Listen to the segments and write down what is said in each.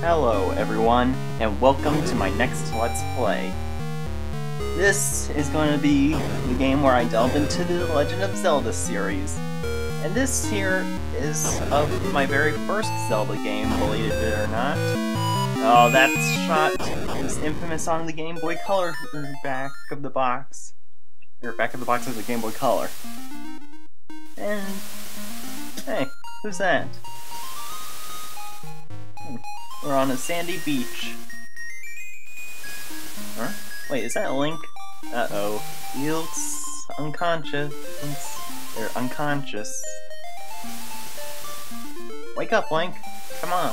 Hello everyone, and welcome to my next Let's Play. This is going to be the game where I delve into the Legend of Zelda series. And this here is of my very first Zelda game, believe it or not. Oh, that shot is infamous on the Game Boy Color er, back of the box. Or back of the box of the Game Boy Color. And... Hey, who's that? We're on a sandy beach. Huh? Wait, is that Link? Uh-oh. He unconscious. They're unconscious. Wake up, Link! Come on.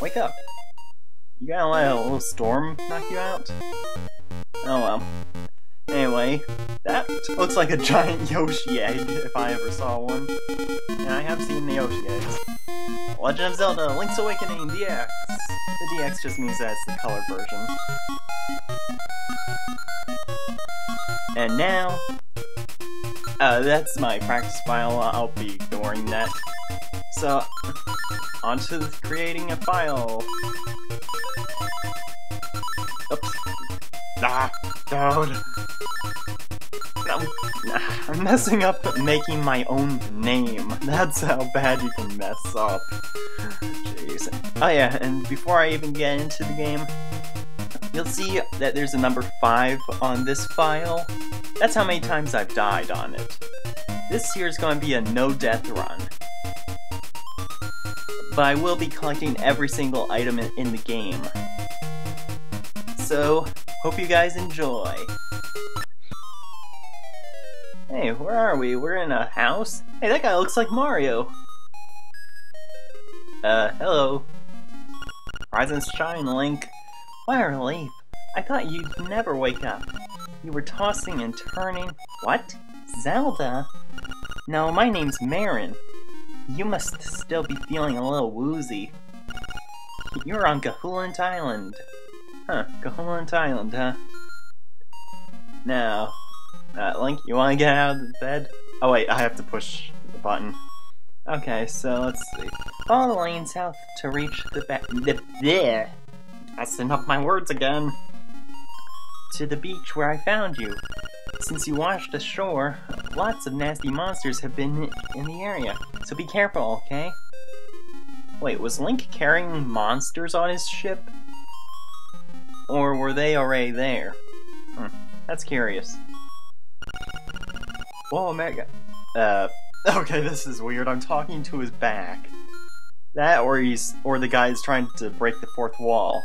Wake up. You gotta let a little storm knock you out? Oh well. Anyway, that looks like a giant Yoshi egg, if I ever saw one. And I have seen the Yoshi eggs. Legend of Zelda, Link's Awakening, DX! The DX just means that it's the colored version. And now, uh, that's my practice file, I'll be ignoring that. So, onto creating a file. Oops. Ah, dude. I'm, I'm messing up making my own name. That's how bad you can mess up. Jeez. Oh yeah, and before I even get into the game, you'll see that there's a number 5 on this file. That's how many times I've died on it. This here is going to be a no-death run. But I will be collecting every single item in the game. So, hope you guys enjoy. Hey, where are we? We're in a house? Hey, that guy looks like Mario! Uh, hello. Rise and shine, Link. What a. I thought you'd never wake up. You were tossing and turning. What? Zelda? No, my name's Marin. You must still be feeling a little woozy. You're on Koholint Island. Huh, Koholint Island, huh? Now, uh, Link, you want to get out of the bed? Oh wait, I have to push the button. Okay, so let's see. Follow the lane south to reach the back. There. Messing up my words again. To the beach where I found you. Since you washed ashore, lots of nasty monsters have been in the area, so be careful, okay? Wait, was Link carrying monsters on his ship? Or were they already there? Hmm, that's curious. Whoa, Omega. Uh, okay, this is weird. I'm talking to his back. That, or he's, or the guy is trying to break the fourth wall.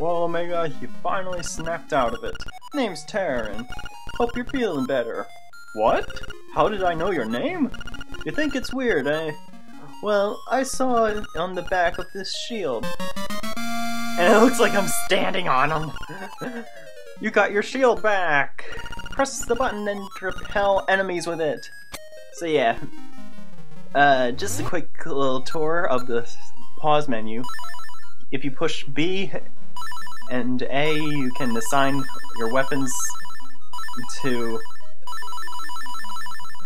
Well, Omega, you finally snapped out of it. Name's Tarin. Hope you're feeling better. What? How did I know your name? You think it's weird, eh? Well, I saw it on the back of this shield. And it looks like I'm standing on him. you got your shield back press the button and repel enemies with it. So yeah, uh, just a quick little tour of the pause menu. If you push B and A, you can assign your weapons to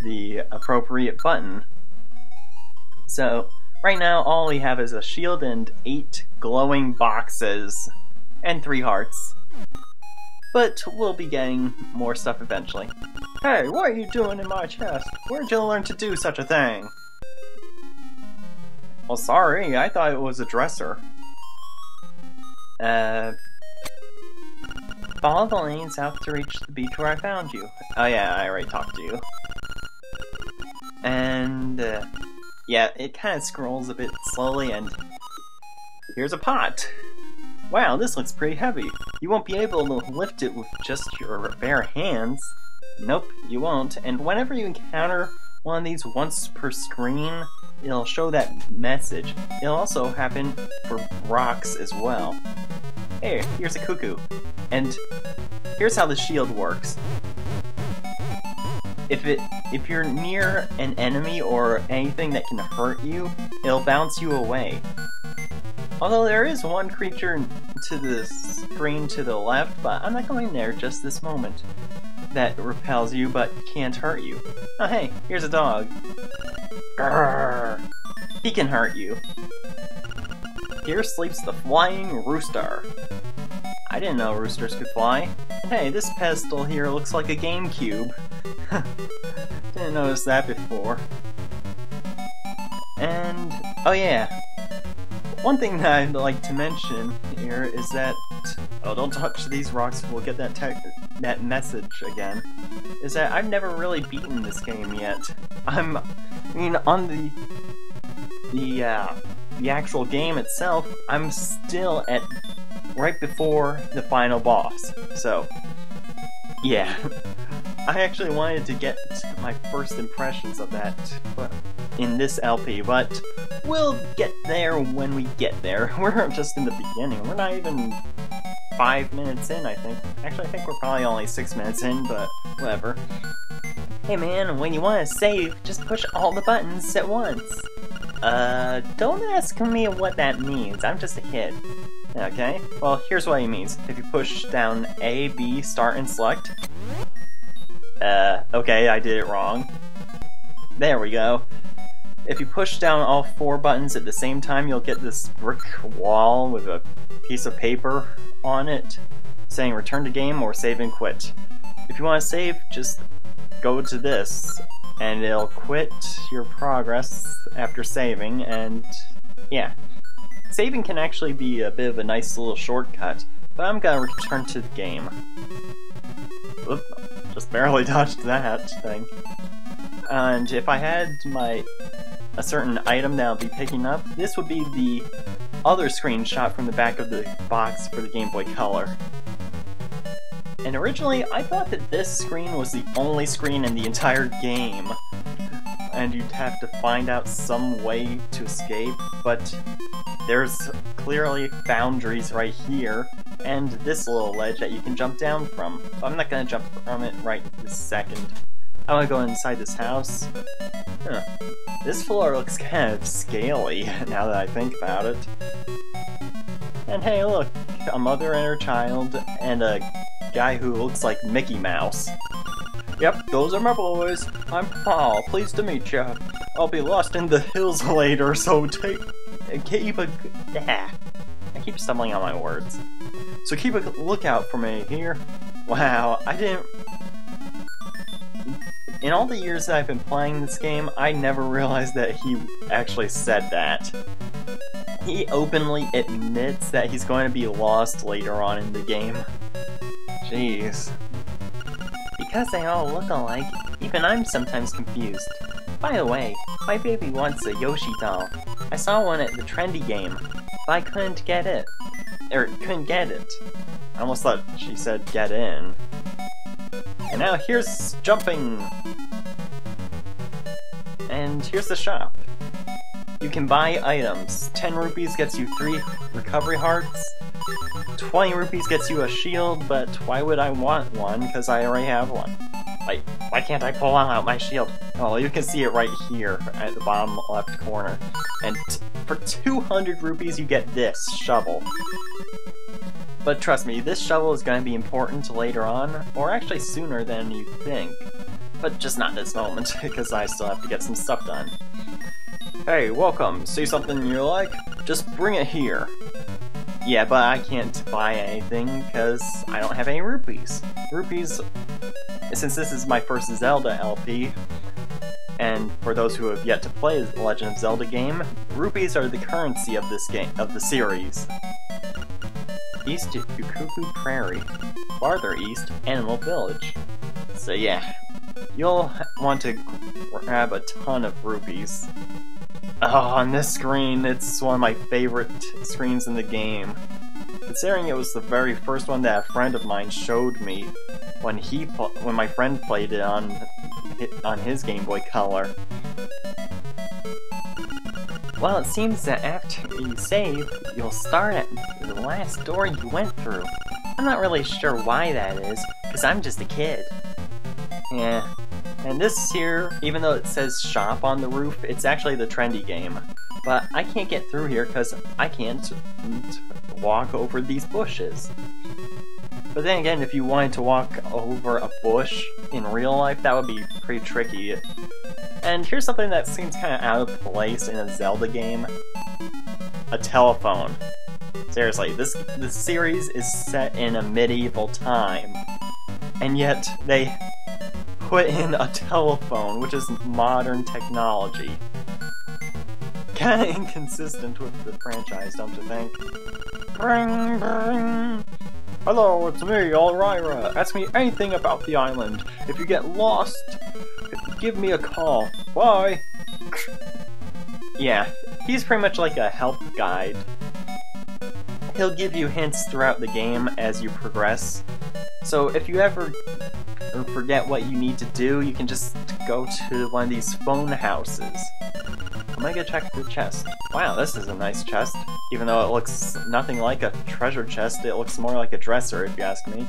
the appropriate button. So, right now all we have is a shield and eight glowing boxes, and three hearts but we'll be getting more stuff eventually. Hey, what are you doing in my chest? Where'd you learn to do such a thing? Well, sorry, I thought it was a dresser. Uh... Follow the lane south to reach the beach where I found you. Oh yeah, I already talked to you. And, uh, yeah, it kind of scrolls a bit slowly and... Here's a pot! Wow, this looks pretty heavy. You won't be able to lift it with just your bare hands. Nope, you won't. And whenever you encounter one of these once per screen, it'll show that message. It'll also happen for rocks as well. Hey, here's a cuckoo. And here's how the shield works. If it if you're near an enemy or anything that can hurt you, it'll bounce you away. Although there is one creature to the screen to the left, but I'm not going there just this moment. That repels you, but can't hurt you. Oh hey, here's a dog. Grrr. He can hurt you. here sleeps the flying rooster. I didn't know roosters could fly. Hey, this pedestal here looks like a GameCube. didn't notice that before. And, oh yeah, one thing that I'd like to mention here is that, oh don't touch these rocks, we'll get that that message again, is that I've never really beaten this game yet. I'm, I mean, on the, the, uh, the actual game itself, I'm still at right before the final boss. So, yeah. I actually wanted to get my first impressions of that in this LP, but we'll get there when we get there. We're just in the beginning. We're not even five minutes in, I think. Actually, I think we're probably only six minutes in, but whatever. Hey man, when you want to save, just push all the buttons at once. Uh, don't ask me what that means. I'm just a kid. Okay, well, here's what he means. If you push down A, B, start, and select. Uh, okay, I did it wrong. There we go. If you push down all four buttons at the same time, you'll get this brick wall with a piece of paper on it saying return to game or save and quit. If you want to save, just go to this and it'll quit your progress after saving and yeah. Saving can actually be a bit of a nice little shortcut, but I'm gonna return to the game. Oop, just barely dodged that thing. And if I had my a certain item that I'll be picking up, this would be the other screenshot from the back of the box for the Game Boy Color. And originally, I thought that this screen was the only screen in the entire game, and you'd have to find out some way to escape, but there's clearly boundaries right here, and this little ledge that you can jump down from. I'm not gonna jump from it right this second. I wanna go inside this house. Huh. This floor looks kind of scaly, now that I think about it. And hey look, a mother and her child, and a guy who looks like Mickey Mouse. Yep, those are my boys. I'm Paul, pleased to meet you. I'll be lost in the hills later, so take... keep a... Ah, I keep stumbling on my words. So keep a lookout for me here. Wow, I didn't... In all the years that I've been playing this game, I never realized that he actually said that. He openly admits that he's going to be lost later on in the game. Jeez. Because they all look alike, even I'm sometimes confused. By the way, my baby wants a Yoshi doll. I saw one at the trendy game, but I couldn't get it. Er, couldn't get it. I almost thought she said get in. And now here's jumping! And here's the shop. You can buy items. 10 rupees gets you 3 recovery hearts. 20 rupees gets you a shield, but why would I want one? Because I already have one. Like, why can't I pull out my shield? Oh, you can see it right here at the bottom left corner. And for 200 rupees you get this shovel. But trust me, this shovel is going to be important later on, or actually sooner than you think. But just not this moment, because I still have to get some stuff done. Hey, welcome. See something you like? Just bring it here. Yeah, but I can't buy anything because I don't have any rupees. Rupees, since this is my first Zelda LP, and for those who have yet to play the Legend of Zelda game, rupees are the currency of this game of the series. East to Kuku Prairie. Farther east, Animal Village. So yeah, you'll want to grab a ton of rupees. Oh, on this screen, it's one of my favorite screens in the game. Considering it was the very first one that a friend of mine showed me when he when my friend played it on on his Game Boy Color. Well, it seems that after you save, you'll start at the last door you went through. I'm not really sure why that is, because I'm just a kid. Yeah, and this here, even though it says shop on the roof, it's actually the trendy game. But I can't get through here because I can't walk over these bushes. But then again, if you wanted to walk over a bush in real life, that would be pretty tricky. And here's something that seems kind of out of place in a Zelda game. a telephone. Seriously, this this series is set in a medieval time, and yet they put in a telephone, which is modern technology. Kinda inconsistent with the franchise, don't you think? Bring, bring. Hello, it's me, Elvira. Ask me anything about the island. If you get lost, give me a call. Bye! yeah, he's pretty much like a help guide. He'll give you hints throughout the game as you progress. So if you ever forget what you need to do, you can just go to one of these phone houses. I'm gonna go check the chest. Wow, this is a nice chest. Even though it looks nothing like a treasure chest, it looks more like a dresser, if you ask me.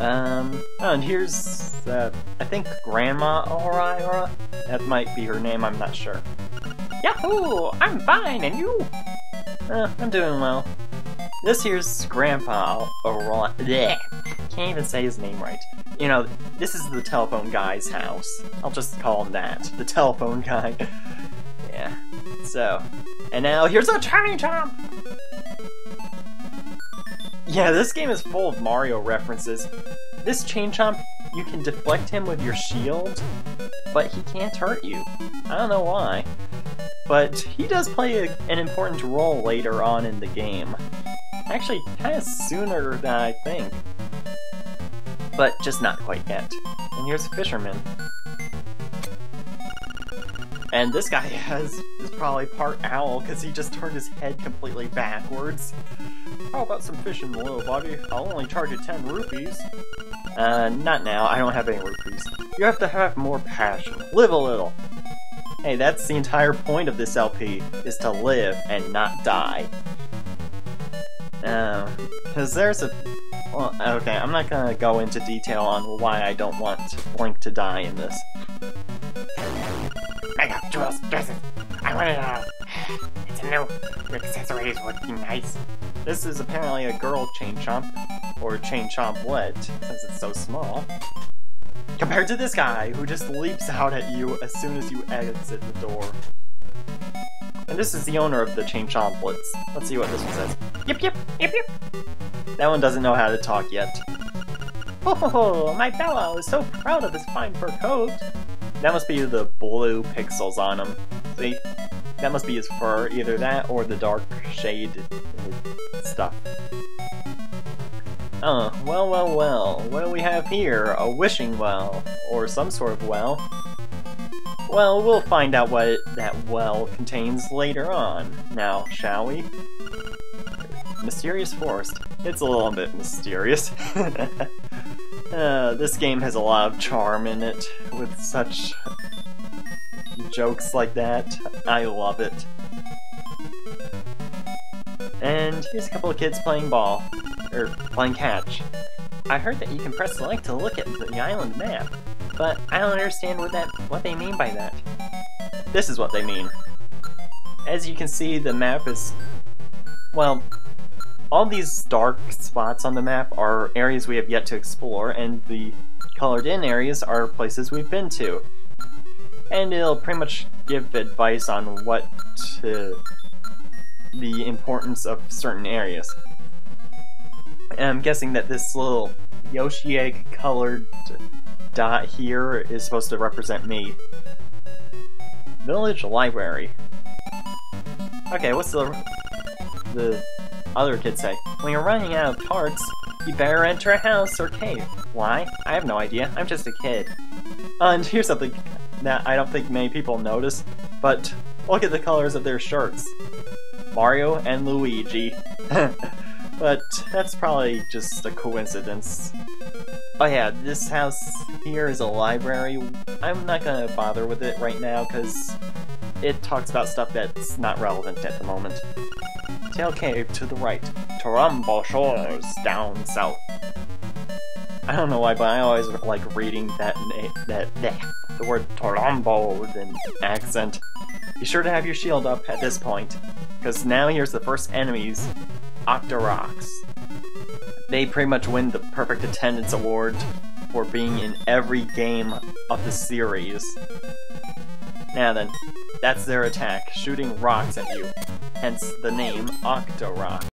Um, oh, and here's, uh, I think Grandma Elvira? That might be her name, I'm not sure. Yahoo! I'm fine, and you? Uh, I'm doing well. This here's Grandpa Elvira. Can't even say his name right. You know, this is the telephone guy's house. I'll just call him that. The telephone guy. yeah. So, and now here's a Chain Chomp! Yeah, this game is full of Mario references. This Chain Chomp, you can deflect him with your shield, but he can't hurt you. I don't know why. But he does play a, an important role later on in the game. Actually, kind of sooner than I think. But just not quite yet. And here's a fisherman. And this guy has is probably part owl because he just turned his head completely backwards. How about some fish fishing, little buddy? I'll only charge you 10 rupees. Uh, not now. I don't have any rupees. You have to have more passion. Live a little. Hey, that's the entire point of this LP, is to live and not die. Um, because there's a... Well, okay, I'm not gonna go into detail on why I don't want Blink to die in this. Jewels dresses. I want it all. It's a new. Your accessories would be nice. This is apparently a girl chain chomp, or chain chomplet, since it's so small. Compared to this guy, who just leaps out at you as soon as you exit the door. And this is the owner of the chain chomplets. Let's see what this one says. Yip yip, yip yip. That one doesn't know how to talk yet. Oh, my BowWow is so proud of his fine fur coat. That must be the blue pixels on him. See? That must be his fur, either that or the dark shade stuff. Oh, well, well, well. What do we have here? A wishing well, or some sort of well. Well, we'll find out what that well contains later on. Now, shall we? Mysterious Forest. It's a little bit mysterious. Uh, this game has a lot of charm in it, with such jokes like that. I love it. And here's a couple of kids playing ball, or playing catch. I heard that you can press select to look at the island map, but I don't understand what that what they mean by that. This is what they mean. As you can see, the map is, well, all these dark spots on the map are areas we have yet to explore, and the colored in areas are places we've been to. And it'll pretty much give advice on what to, the importance of certain areas. And I'm guessing that this little Yoshi egg colored dot here is supposed to represent me. Village Library. Okay, what's the the other kids say, when you're running out of parts, you better enter a house or cave. Why? I have no idea. I'm just a kid. and here's something that I don't think many people notice, but look at the colors of their shirts. Mario and Luigi. but that's probably just a coincidence. Oh yeah, this house here is a library. I'm not gonna bother with it right now because it talks about stuff that's not relevant at the moment. Tail Cave to the right. Torambo Shores down south. I don't know why, but I always like reading that that, that the word Torambo with an accent. Be sure to have your shield up at this point, because now here's the first enemies, Octoroks. They pretty much win the Perfect Attendance Award for being in every game of the series. Now then, that's their attack, shooting rocks at you. Hence the name Octorok.